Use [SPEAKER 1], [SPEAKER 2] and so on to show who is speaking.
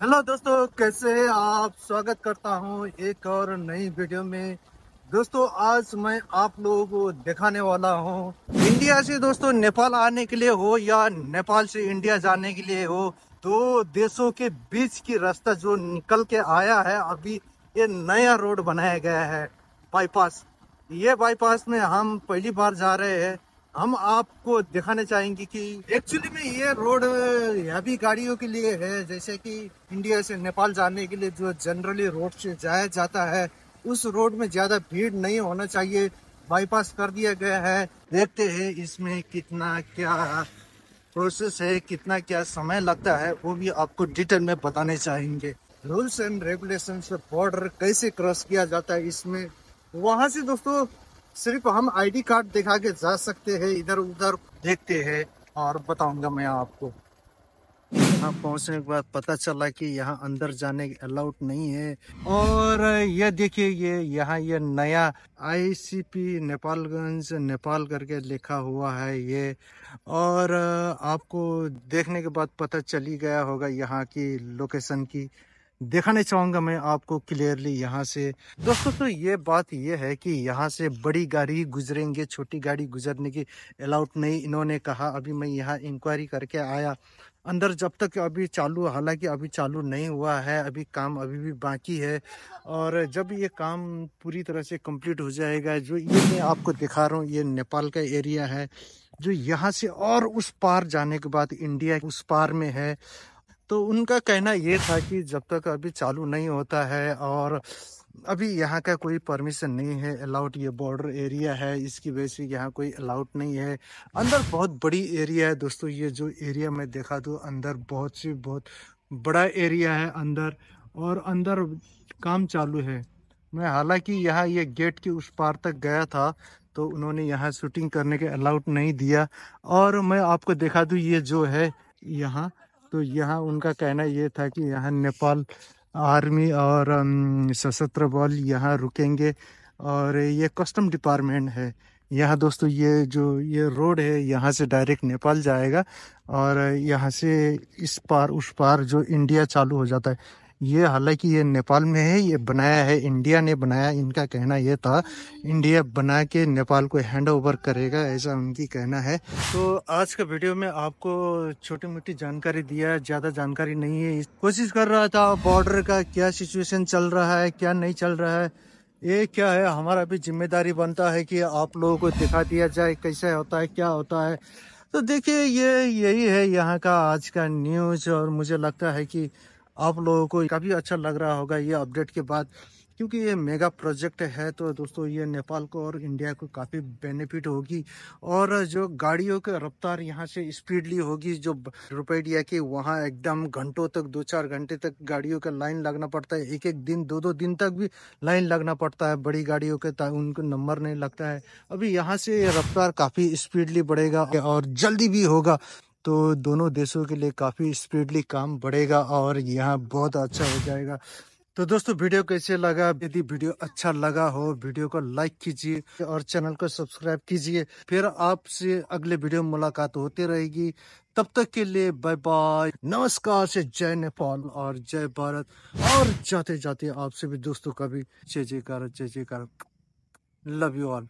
[SPEAKER 1] Hello दोस्तों, कैसे हैं आप? स्वागत करता हूँ एक और नई वीडियो में। दोस्तों, आज मैं आप लोगों को दिखाने वाला हूँ, इंडिया से दोस्तों नेपाल आने के लिए हो या नेपाल से इंडिया जाने के लिए हो, दो देशों के बीच की रास्ता जो निकल के आया है, अभी ये नया रोड बनाया गया है बाईपास ये बाईपास में हम पहली बार जा रहे हैं। हम आपको दिखाने चाहेंगे कि एक्चुअली में ये रोड हैवी गाड़ियों के लिए है, जैसे कि इंडिया से नेपाल जाने के लिए जो जनरली रोड से जाया जाता है, उस रोड में ज़्यादा भीड़ नहीं होना चाहिए। बाईपास कर दिया गया है। देखते हैं इसमें कितना क्या प्रोसेस है, कितना क्या समय लगता है, वो भी आपको डिटेल में बताने चाहेंगे। रूल्स एंड रेगुलेशन बॉर्डर कैसे क्रॉस किया जाता है इसमें, वहाँ से दोस्तों सिर्फ़ हम आईडी कार्ड दिखा के जा सकते हैं, इधर उधर देखते हैं और बताऊँगा मैं आपको। यहाँ पहुँचने के बाद पता चला कि यहाँ अंदर जाने अलाउड नहीं है। और ये देखिए, ये यहाँ ये नया आईसीपी नेपालगंज नेपाल करके लिखा हुआ है ये। और आपको देखने के बाद पता चली गया होगा यहाँ की लोकेशन की। दिखाने चाहूँगा मैं आपको क्लियरली यहाँ से। दोस्तों तो ये बात ये है कि यहाँ से बड़ी गाड़ी गुजरेंगे, छोटी गाड़ी गुजरने की अलाउड नहीं इन्होंने कहा। अभी मैं यहाँ इंक्वायरी करके आया। अंदर जब तक अभी चालू, हालाँकि अभी चालू नहीं हुआ है, अभी काम अभी भी बाकी है। और जब ये काम पूरी तरह से कंप्लीट हो जाएगा, जो ये मैं आपको दिखा रहा हूँ, ये नेपाल का एरिया है, जो यहाँ से और उस पार जाने के बाद इंडिया उस पार में है। तो उनका कहना ये था कि जब तक अभी चालू नहीं होता है और अभी यहाँ का कोई परमिशन नहीं है अलाउड ये बॉर्डर एरिया है, इसकी वजह से यहाँ कोई अलाउड नहीं है। अंदर बहुत बड़ी एरिया है दोस्तों, ये जो एरिया मैं देखा तो अंदर बहुत सी, बहुत बड़ा एरिया है अंदर और अंदर काम चालू है। मैं हालाँकि यहाँ ये गेट के उस पार तक गया था तो उन्होंने यहाँ शूटिंग करने के अलाउड नहीं दिया। और मैं आपको दिखा दूँ ये जो है, यहाँ तो यहाँ उनका कहना ये था कि यहाँ नेपाल आर्मी और सशस्त्र बल यहाँ रुकेंगे और ये कस्टम डिपार्टमेंट है। यहाँ दोस्तों ये जो ये रोड है यहाँ से डायरेक्ट नेपाल जाएगा और यहाँ से इस पार, उस पार जो इंडिया चालू हो जाता है। ये हालाँकि ये नेपाल में है, ये बनाया है, इंडिया ने बनाया, इनका कहना ये था, इंडिया बना के नेपाल को हैंड ओवर करेगा, ऐसा उनकी कहना है। तो आज का वीडियो में आपको छोटी मोटी जानकारी दिया, ज़्यादा जानकारी नहीं है कोशिश कर रहा था बॉर्डर का क्या सिचुएशन चल रहा है, क्या नहीं चल रहा है, ये क्या है, हमारा भी ज़िम्मेदारी बनता है कि आप लोगों को दिखा दिया जाए, कैसे होता है, क्या होता है। तो देखिए, ये यही है यहाँ का आज का न्यूज़ और मुझे लगता है कि आप लोगों को काफ़ी अच्छा लग रहा होगा ये अपडेट के बाद, क्योंकि ये मेगा प्रोजेक्ट है तो दोस्तों ये नेपाल को और इंडिया को काफ़ी बेनिफिट होगी। और जो गाड़ियों की रफ्तार यहाँ से स्पीडली होगी, जो रुपैडिया की वहाँ एकदम घंटों तक, दो चार घंटे तक गाड़ियों का लाइन लगना पड़ता है एक एक दिन दो दो दिन तक भी लाइन लगना पड़ता है बड़ी गाड़ियों के उनको नंबर नहीं लगता है। अभी यहाँ से रफ्तार काफ़ी स्पीडली बढ़ेगा और जल्दी भी होगा। तो दोनों देशों के लिए काफ़ी स्पीडली काम बढ़ेगा और यहाँ बहुत अच्छा हो जाएगा। तो दोस्तों, वीडियो कैसे लगा? यदि वीडियो अच्छा लगा हो, वीडियो को लाइक कीजिए और चैनल को सब्सक्राइब कीजिए। फिर आपसे अगले वीडियो में मुलाकात होती रहेगी। तब तक के लिए बाय बाय नमस्कार से जय नेपाल और जय भारत। और जाते जाते आपसे भी दोस्तों का भी जय जयकार जय जयकार। Love you all